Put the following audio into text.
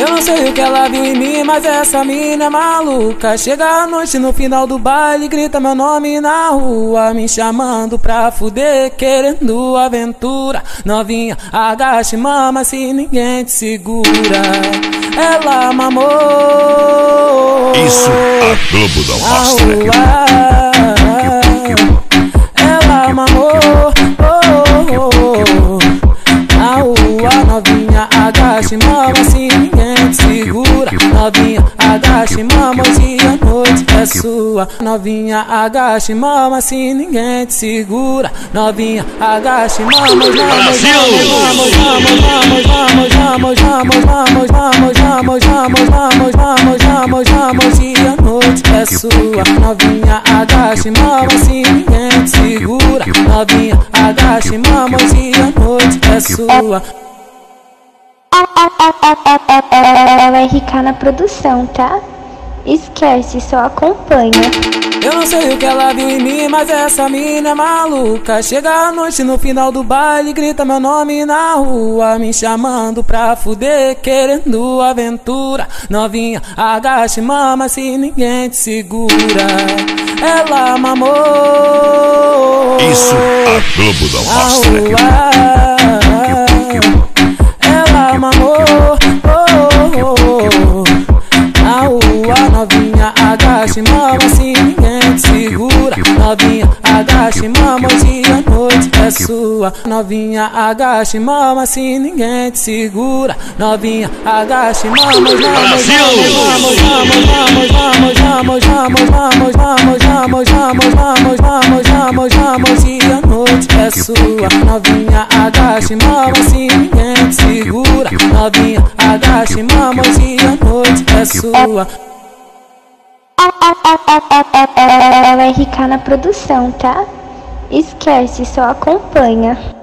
Eu não sei o que ela viu em mim, mas essa mina é maluca. Chega à noite no final do baile, grita meu nome na rua, me chamando pra fuder, querendo aventura. Novinha, agache, mama se ninguém te segura. Ela mamou. Isso a Globo não mostra. Agache, mama se ninguém te segura. Novinha, agache, mama, hoje a noite é sua. Novinha, agache, mama se ninguém te segura. Novinha, agache, mama, vamos, vamos, vamos, vamos, vamos, vamos, vamos, vamos, vamos, vamos, vamos, vamos, vamos, vamos, vamos, e a noite é sua. Novinha, agache, mama se ninguém te segura. Novinha, agache, mama, hoje a noite é sua. É o RK na produção, tá? Esquece, só acompanha. Eu não sei o que ela viu em mim, mas essa mina é maluca. Chega à noite no final do baile, grita meu nome na rua, me chamando pra fuder, querendo aventura. Novinha, agache, mama se ninguém te segura. Ela mamou. Isso a Globo não mostra. Ela te segura. Novinha, agache, mama, hoje a noite é sua. Novinha, agache, mama se ninguém te segura. Novinha, agache, mama, vamos, vamos, vamos, vamos, vamos, vamos, vamos, vamos, vamos, vamos, vamos, vamos, vamos, vamos, e a noite é sua. Novinha, agache, mama se ninguém te segura. Novinha, agache, mama, hoje a noite é sua. É RK na produção, tá? Esquece, só acompanha.